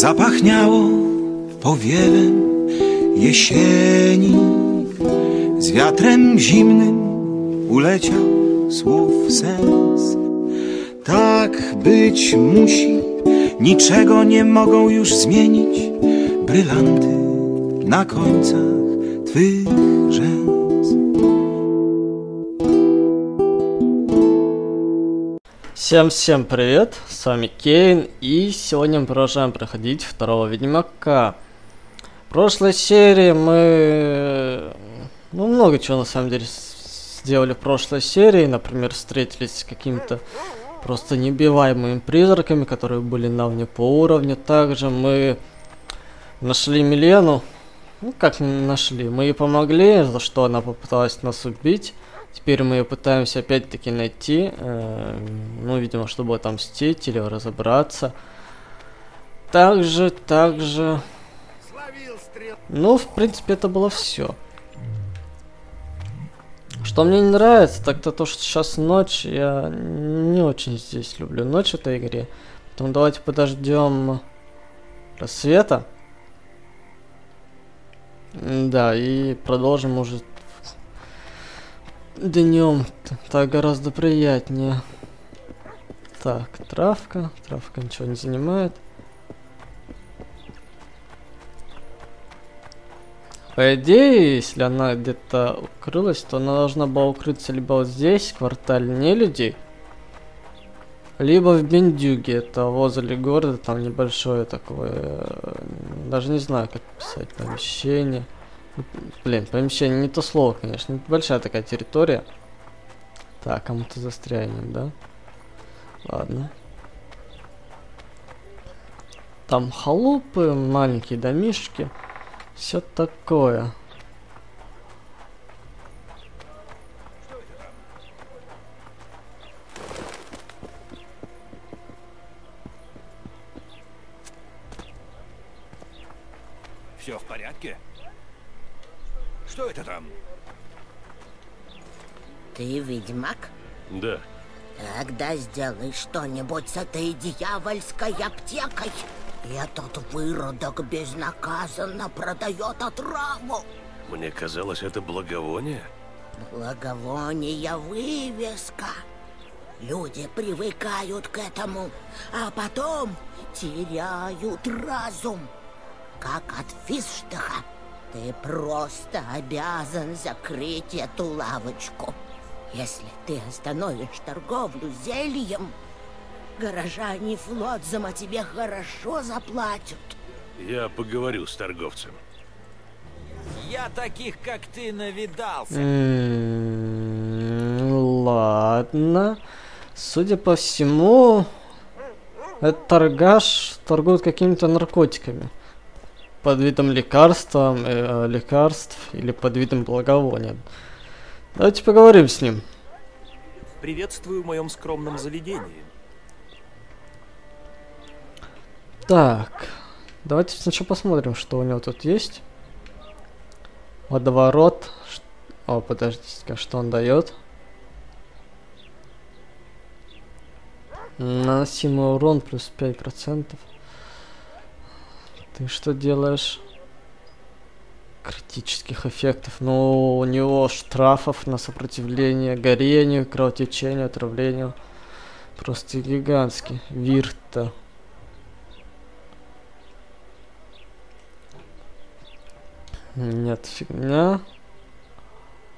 Zapachniało powiewem jesieni. Z wiatrem zimnym uleciał słów sens. Tak być musi, niczego nie mogą już zmienić Brylanty na końcach twych Всем-всем привет, с вами Кейн, и сегодня мы продолжаем проходить второго Ведьмака. В прошлой серии мы... Ну, много чего на самом деле сделали в прошлой серии. Например, встретились с какими-то просто небиваемыми призраками, которые были нам не по уровню. Также мы нашли Милену. Ну, как нашли? Мы ей помогли, за что она попыталась нас убить. Теперь мы ее пытаемся опять-таки найти. э, ну, видимо, чтобы отомстить или разобраться. Также, также... Ну, в принципе, это было все. Что мне не нравится, так то то, что сейчас ночь. Я не очень здесь люблю ночь в этой игре. Поэтому давайте подождем рассвета. Да, и продолжим уже днем. Так гораздо приятнее. Так, травка. Травка ничего не занимает. По идее, если она где-то укрылась, то она должна была укрыться либо вот здесь, в квартале нелюдей, либо в Бендюге, это возле города, там небольшое такое, э, даже не знаю, как писать, помещение. Блин, помещение не то слово, конечно, большая такая территория. Так, а мы-то застрянем, да? Ладно. Там халупы, маленькие домишки. Все такое. Все в порядке? Что это там? Ты ведьмак? Да, Тогда сделай что-нибудь с этой дьявольской аптекой. Этот выродок безнаказанно продает отраву. мне казалось, это благовоние. Благовония вывеска. Люди привыкают к этому, а потом теряют разум. Как от Фиштаха. Ты просто обязан закрыть эту лавочку. Если ты остановишь торговлю зельем, горожане Флотзама тебе хорошо заплатят. Я поговорю с торговцем. Я таких, как ты, навидался. М, Ладно. Судя по всему, этот торгаш торгует какими-то наркотиками. Под видом лекарства, э, лекарств или под видом благовония. Давайте поговорим с ним. Приветствую в моем скромном заведении. Так, давайте сначала посмотрим, что у него тут есть. Водоворот. О, подождите, что он дает? Наносимый урон плюс 5%. Ты что делаешь? Критических эффектов. Ну, у него штрафов на сопротивление горению, кровотечению, отравлению. Просто гигантский. Вирта. Нет, фигня.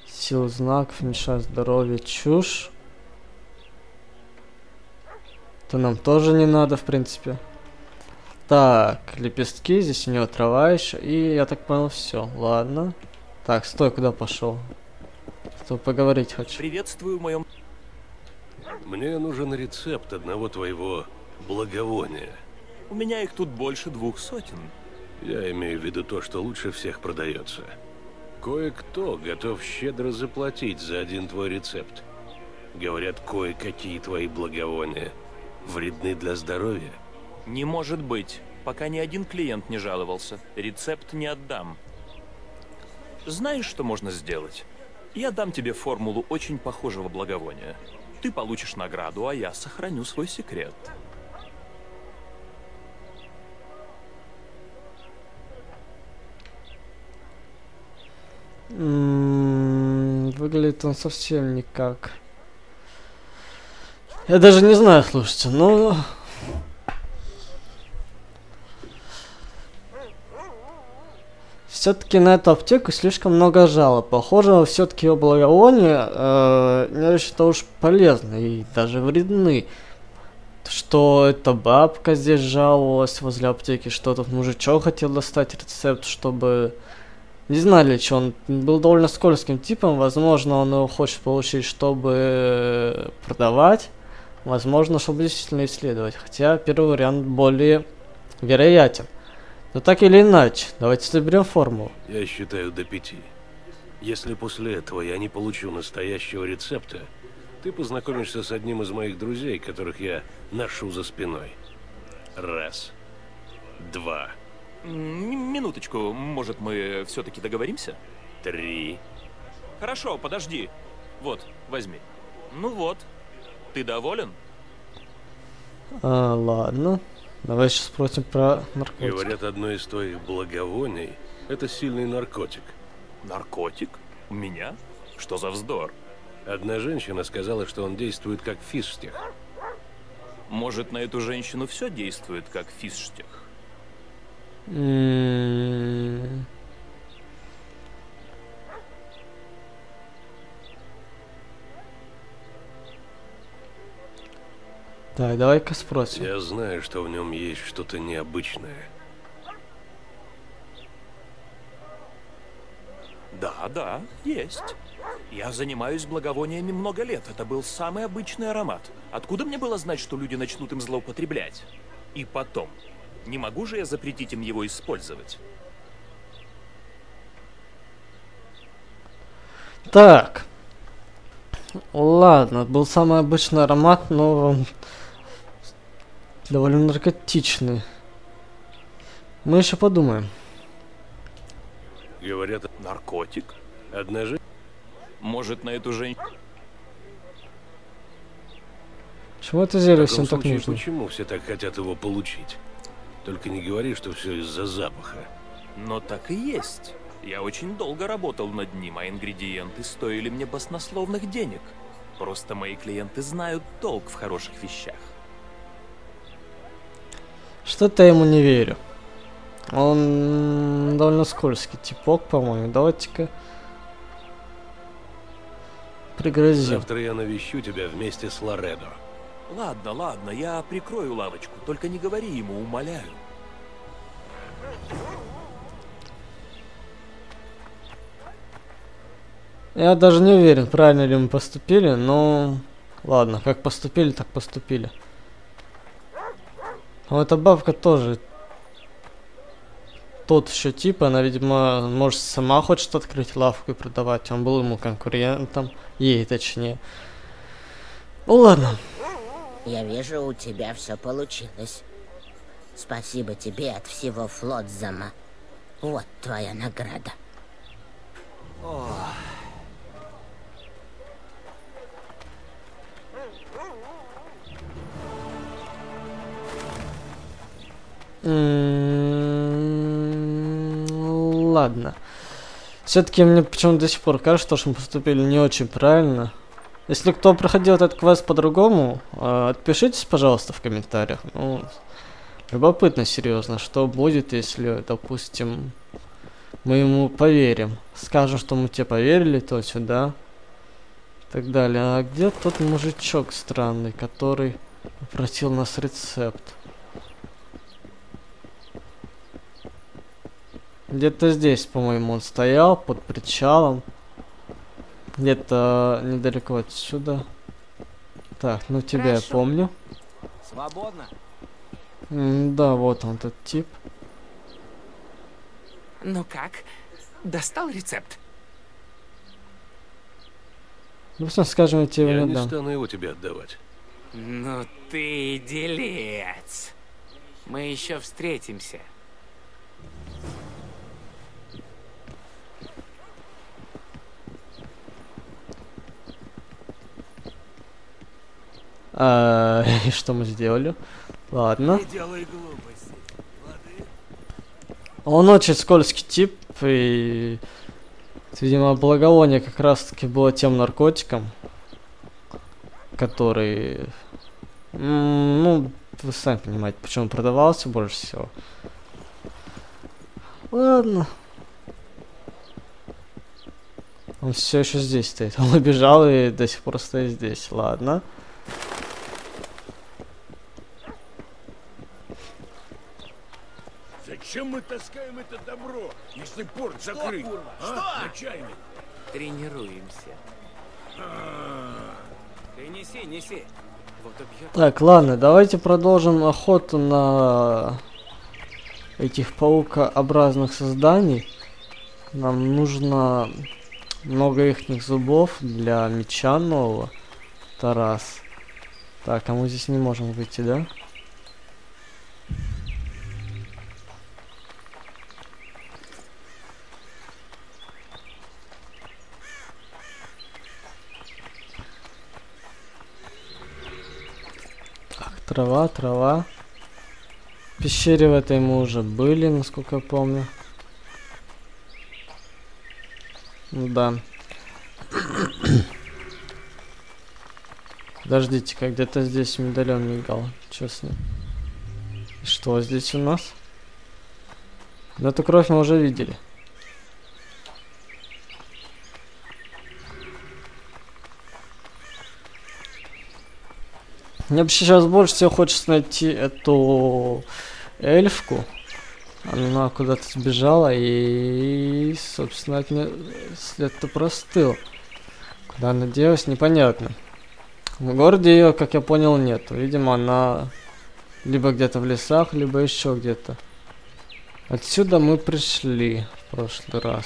Сил знаков, мешает здоровье, чушь. Это нам тоже не надо, в принципе. Так, лепестки, здесь у него трава еще. И я так понял, все. Ладно. Так, стой, куда пошел? Что поговорить хочу. Приветствую в моем... Мне нужен рецепт одного твоего благовония. У меня их тут больше двух сотен. Я имею в виду то, что лучше всех продается. Кое-кто готов щедро заплатить за один твой рецепт. Говорят, кое-какие твои благовония вредны для здоровья. Не может быть. Пока ни один клиент не жаловался. Рецепт не отдам. Знаешь, что можно сделать? Я дам тебе формулу очень похожего благовония. Ты получишь награду, а я сохраню свой секрет. М-м, выглядит он совсем никак. Я даже не знаю, слушайте, но... Все-таки на эту аптеку слишком много жалоб. Похоже, все-таки ее благовония э, не очень-то уж полезны и даже вредны. Что эта бабка здесь жаловалась возле аптеки, что тут мужичок хотел достать рецепт, чтобы... Не знали, что он был довольно скользким типом. Возможно, он его хочет получить, чтобы продавать. Возможно, чтобы действительно исследовать. Хотя первый вариант более вероятен. Но так или иначе, давайте соберем формулу. Я считаю до пяти. Если после этого я не получу настоящего рецепта, ты познакомишься с одним из моих друзей, которых я ношу за спиной. Раз. Два. М, Минуточку, может, мы все-таки договоримся? Три. Хорошо, подожди. Вот, возьми. Ну вот. Ты доволен? А, ладно. Давай сейчас спросим про наркотики. Говорят, одно из твоих благовоний – это сильный наркотик. Наркотик? У меня? Что за вздор? Одна женщина сказала, что он действует как фистих. Может, на эту женщину все действует, как фисштех? М, Так, давай-ка спросим. Я знаю, что в нем есть что-то необычное. Да, да, есть. Я занимаюсь благовониями много лет. Это был самый обычный аромат. Откуда мне было знать, что люди начнут им злоупотреблять? И потом, не могу же я запретить им его использовать? Так. Ладно, был самый обычный аромат, но довольно наркотичный. Мы еще подумаем. Говорят, Наркотик? одна же... Может, на эту женщину... Почему это зелье всем так случае, нужно? почему все так хотят его получить? Только не говори, что все из-за запаха. Но так и есть. Я очень долго работал над ним, а ингредиенты стоили мне баснословных денег. Просто мои клиенты знают толк в хороших вещах. Что-то я ему не верю. Он довольно скользкий типок, по-моему. Давайте-ка пригрозим. Завтра я навещу тебя вместе с Лоредо. Ладно, ладно, я прикрою лавочку, только не говори ему, умоляю. Я даже не уверен, правильно ли мы поступили, но... Ладно, как поступили, так поступили. А эта бабка тоже... Тот еще тип, она, видимо, может, сама хочет открыть лавку и продавать. Он был ему конкурентом, ей точнее. Ну ладно. Я вижу, у тебя все получилось. Спасибо тебе от всего Флотзама. Вот твоя награда. М, Ладно. Все-таки мне почему-то до сих пор кажется, что мы поступили не очень правильно. Если кто проходил этот квест по-другому, э, отпишитесь, пожалуйста, в комментариях. Ну, любопытно, серьезно, что будет, если, допустим, мы ему поверим. Скажем, что мы тебе поверили, то сюда. Так далее. А где тот мужичок странный, который попросил нас рецепт? Где-то здесь, по-моему, он стоял под причалом. Где-то недалеко отсюда. Так, ну тебя я Хорошо. помню. Свободно. М, Да, вот он, этот тип. Ну как? Достал рецепт? Ну, все, скажем, я тебе Я не не дам. стану его тебе отдавать. Ну ты делец. Мы еще встретимся. А, и что мы сделали? Ладно. Он очень скользкий тип, и видимо, благовоние как раз-таки было тем наркотиком, который... Ну, вы сами понимаете, почему продавался больше всего. Ладно. Он все еще здесь стоит. Он убежал и до сих пор стоит здесь. Ладно. Зачем мы таскаем это добро, если порт закрыт? А, начальник? Тренируемся. Ты неси, неси. Вот убьет. Так, ладно, давайте продолжим охоту на этих паукообразных созданий. Нам нужно много ихних зубов для меча нового. Это раз. Так, а мы здесь не можем выйти, да? Трава, трава. В пещере в этой мы уже были, насколько я помню. Да. Подождите-ка, где-то здесь медальон мигал. И что здесь у нас? Ну, эту кровь мы уже видели. Мне вообще сейчас больше всего хочется найти эту эльфку. Она куда-то сбежала и, собственно, от нее след-то простыл. Куда она делась, непонятно. В городе ее, как я понял, нет. Видимо, она либо где-то в лесах, либо еще где-то. Отсюда мы пришли в прошлый раз.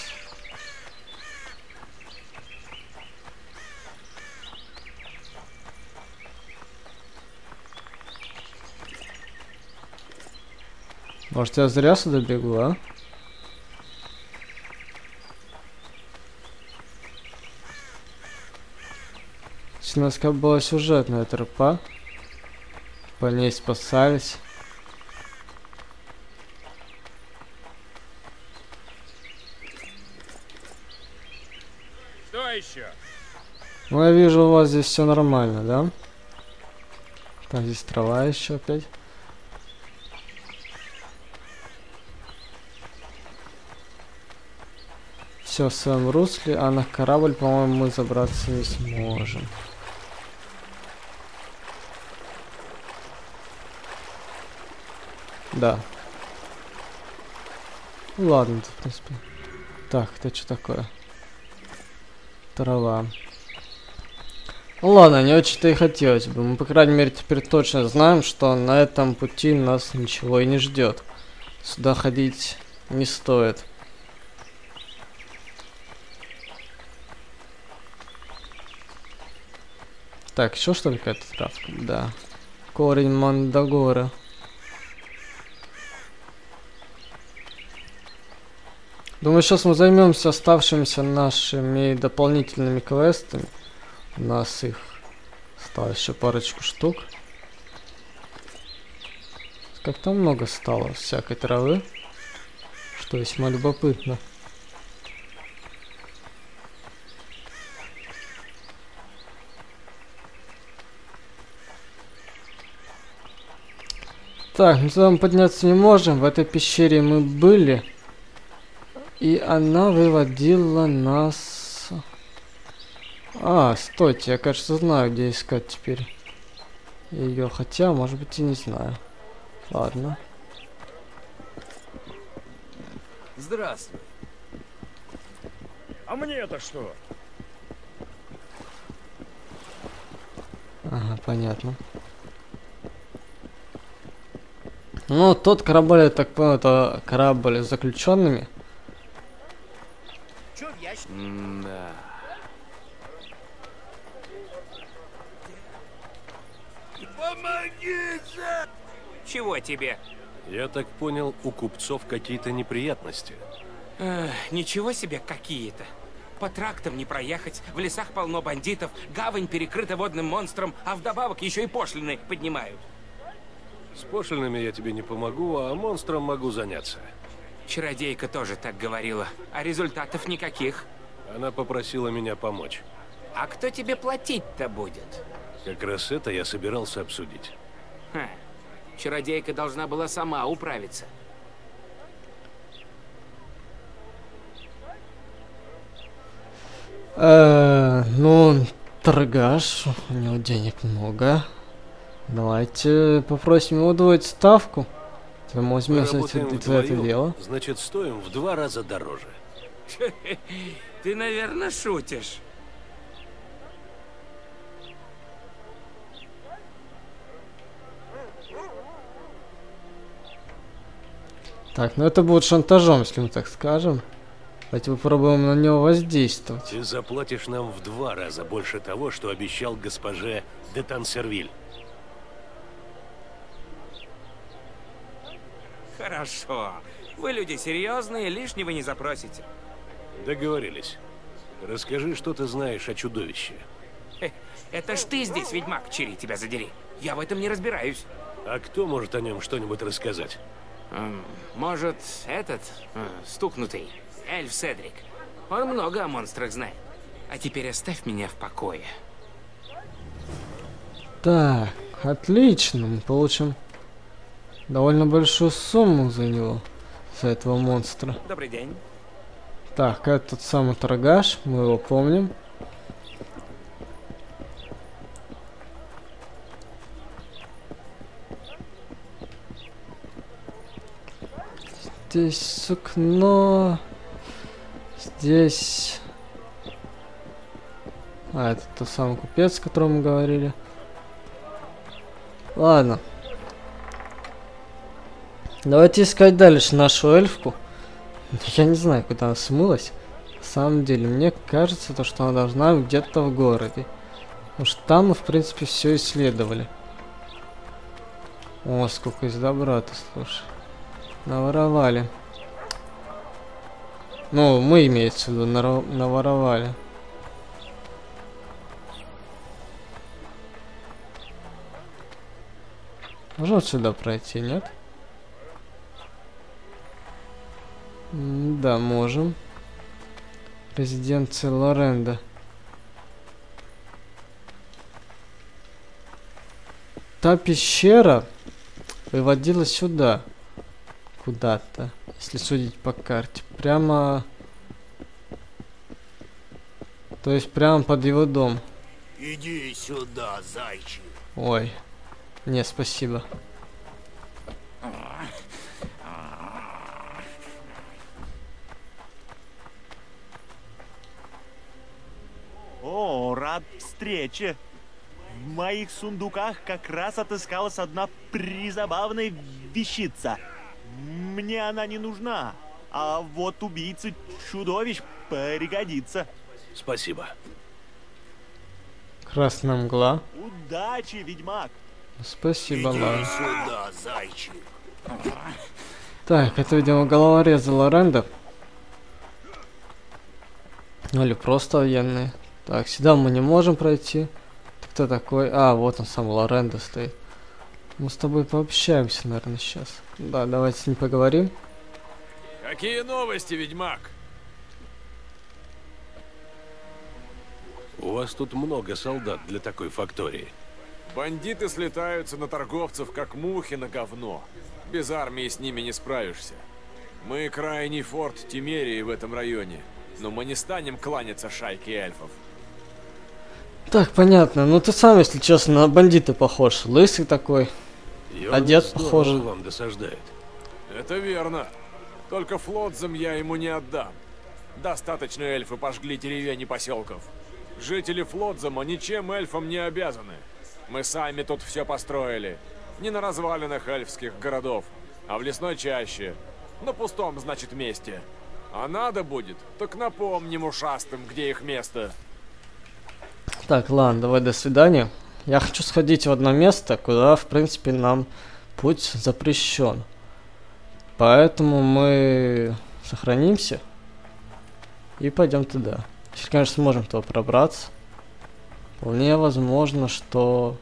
Может, я зря сюда бегу, а? У нас как была сюжетная тропа. По ней спасались. Что еще? Ну, я вижу, у вас здесь все нормально, да? Так, здесь трава еще опять. Все в своем русле, а на корабль, по-моему, мы забраться не сможем. Да. Ну Ладно, в принципе. Так, это что такое? Трава. Ну ладно, не очень-то и хотелось бы. Мы, по крайней мере, теперь точно знаем, что на этом пути нас ничего и не ждет. Сюда ходить не стоит. Так, еще что ли какая-то травка? Да. Корень мандагора. Думаю, сейчас мы займемся оставшимися нашими дополнительными квестами. У нас их осталось еще парочку штук. Как-то много стало всякой травы, что весьма любопытно. Так, мы туда подняться не можем. В этой пещере мы были. И она выводила нас... А, стойте, я, кажется, знаю, где искать теперь ее. Хотя, может быть, и не знаю. Ладно. Здравствуй. А мне-то что? Ага, понятно. Ну, тот корабль, я так понял, это корабль с заключенными. Да. Помогите! Чего тебе? Я так понял, у купцов какие-то неприятности. Эх, ничего себе какие-то. По трактам не проехать, в лесах полно бандитов, гавань перекрыта водным монстром, а вдобавок еще и пошлины поднимают. С пошлинами я тебе не помогу, а монстром могу заняться. Чародейка тоже так говорила, а результатов никаких. Она попросила меня помочь. А кто тебе платить-то будет? Как раз это я собирался обсудить. Ха. Чародейка должна была сама управиться. Э, ну, торгаш, у него денег много. Давайте попросим его удвоить ставку. Ты Мы возьмем за, это- дело. значит, стоим в два раза дороже. Ты, наверное, шутишь. Так, ну это будет шантажом, если мы так скажем. Давайте попробуем на него воздействовать. Ты заплатишь нам в два раза больше того, что обещал госпоже де Тансервиль. Хорошо. Вы люди серьезные, лишнего не запросите. Договорились. Расскажи, что ты знаешь о чудовище. Это ж ты здесь, ведьмак, Чири, тебя задери. Я в этом не разбираюсь. А кто может о нем что-нибудь рассказать? Эм, Может, этот, э, стукнутый, эльф Седрик. Он много о монстрах знает. А теперь оставь меня в покое. Так, отлично, мы получим довольно большую сумму за него, за этого монстра. Добрый день. Так, этот самый торгаш, мы его помним. Здесь сукно. Здесь... А, это тот самый купец, о котором мы говорили. Ладно. Давайте искать дальше нашу эльфку. Я не знаю, куда она смылась. На самом деле, мне кажется, то, что она должна где-то в городе. Что там мы, в принципе, все исследовали. О, сколько из добра-то, слушай. Наворовали. Ну, мы, имеется в виду, наворовали. Можно сюда пройти, нет? М, Да, можем. Резиденция Лоренда. Та пещера выводила сюда. Куда-то. Если судить по карте. Прямо... То есть прямо под его дом. Иди сюда, зайчик. Ой. Не, спасибо. О, рад встрече. В моих сундуках как раз отыскалась одна призабавная вещица. Мне она не нужна, а вот убийце чудовищ пригодится. Спасибо. Красная мгла. Удачи, ведьмак! Спасибо, Иди ладно. сюда, зайчик. Так, это, видимо, головорезы Лоренда. Ну или просто военные. Так, сюда мы не можем пройти. Ты кто такой? А, вот он сам Лоренда стоит. Мы с тобой пообщаемся, наверное, сейчас. Да, давайте с ним поговорим. Какие новости, ведьмак? У вас тут много солдат для такой фактории. Бандиты слетаются на торговцев, как мухи на говно. Без армии с ними не справишься. Мы крайний форт Тимерии в этом районе, но мы не станем кланяться шайке эльфов. Так, понятно. Ну ты сам, если честно, на бандита похож. Лысый такой. И Одет похоже. вам досаждает. Это верно. Только флотзам я ему не отдам. Достаточно эльфы пожгли деревень и поселков. Жители Флотзама ничем эльфам не обязаны. Мы сами тут все построили. Не на развалинах эльфских городов, а в лесной чаще. На пустом, значит, месте. А надо будет, так напомним ушастым, где их место. Так, ладно, давай до свидания. Я хочу сходить в одно место, куда, в принципе, нам путь запрещен. Поэтому мы сохранимся и пойдем туда. Если, конечно, сможем туда пробраться. Вполне возможно, что...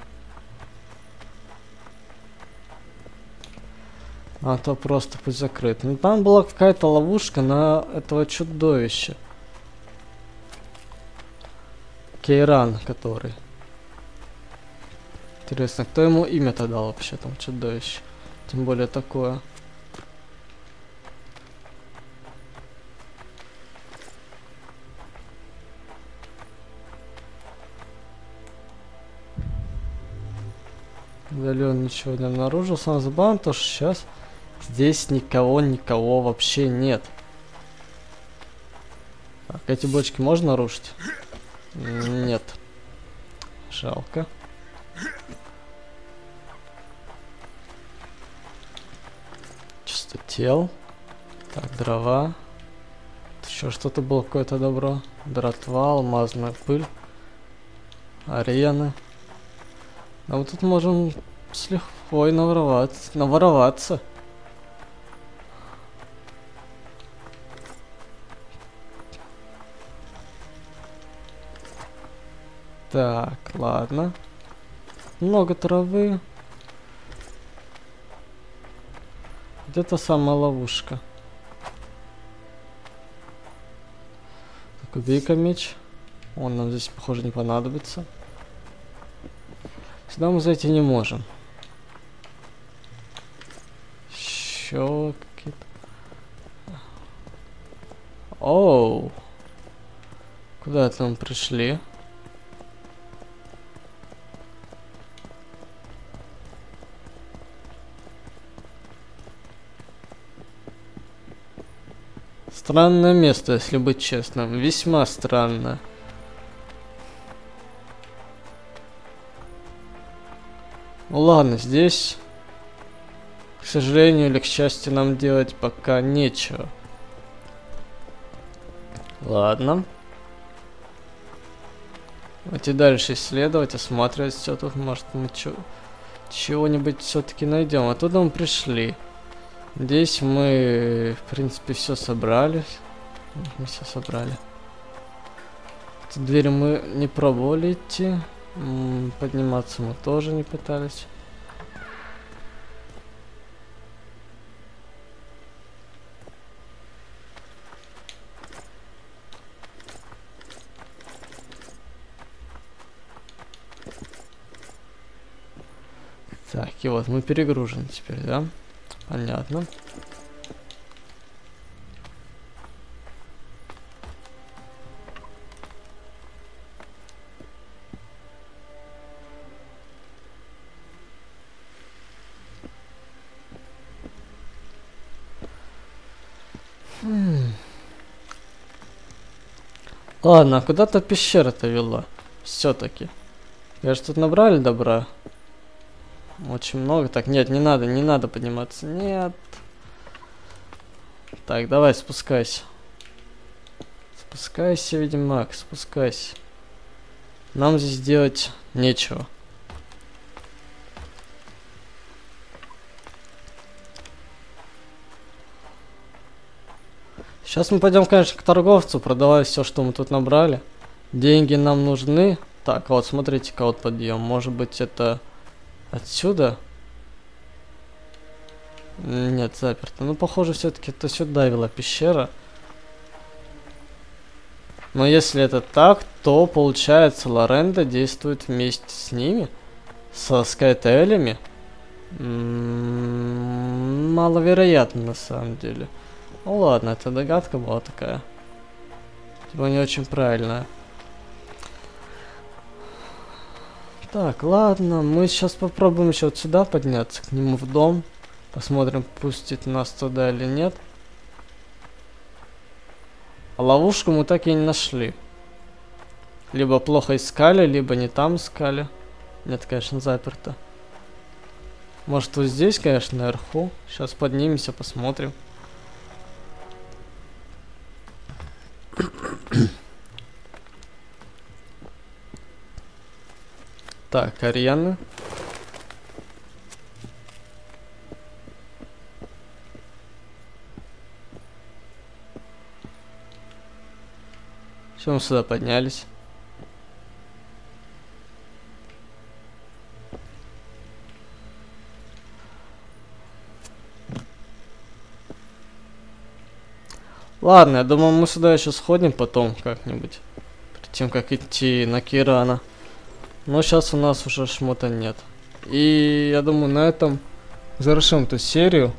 А то просто путь закрыт. Ну там была какая-то ловушка на этого чудовища. Кейран, который. Интересно, кто ему имя-то дал вообще там чудовище? Тем более такое. Далее он ничего не обнаружил. Сам забавно, то что сейчас здесь никого, никого вообще нет. Так, эти бочки можно нарушить? Нет. Жалко. Чистотел. Так, дрова. Еще что-то было, какое-то добро. Дротва, алмазная пыль. Арены. А вот тут можем с лихвой навороваться. навороваться. Так, ладно. Много травы. Где-то самая ловушка. Так, убей-ка меч. Он нам здесь, похоже, не понадобится. Сюда мы зайти не можем. Еще какие-то... Оу! Куда это мы пришли? Странное место, если быть честным. Весьма странно. Ну ладно, здесь, к сожалению или к счастью, нам делать пока нечего. Ладно. Давайте дальше исследовать, осматривать все тут. Может мы чего-нибудь все-таки найдем. Оттуда мы пришли. Здесь мы, в принципе, все собрали. Мы все собрали. Эти двери мы не пробовали идти. Подниматься мы тоже не пытались. Так, и вот мы перегружены теперь, да? Понятно. Ладно, а куда-то пещера-то вела. Все-таки. Я же тут набрали добра. Очень много. Так, нет, не надо, не надо подниматься. Нет. Так, давай, спускайся. Спускайся, ведьмак, спускайся. Нам здесь делать нечего. Сейчас мы пойдем, конечно, к торговцу, продавать все, что мы тут набрали. Деньги нам нужны. Так, вот, смотрите-ка, вот подъем. Может быть, это Отсюда? Нет, заперто. Ну, похоже, все-таки это сюда вела пещера. Но если это так, то получается Лоренда действует вместе с ними, со Скайтелями. М-м, маловероятно на самом деле. Ну ладно, эта догадка была такая. Типа не очень правильная. Так, ладно, мы сейчас попробуем еще вот сюда подняться, к нему в дом. Посмотрим, пустит нас туда или нет. А ловушку мы так и не нашли. Либо плохо искали, либо не там искали. Нет, конечно, заперто. Может, вот здесь, конечно, наверху. Сейчас поднимемся, посмотрим. Так, Ариана. Все, мы сюда поднялись. Ладно, я думаю, мы сюда еще сходим потом как-нибудь. При чем как идти на Кирана. Но сейчас у нас уже шмота нет. И я думаю, на этом завершим эту серию.